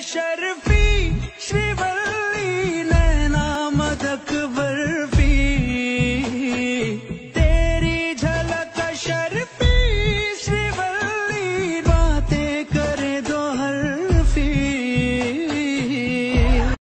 شرف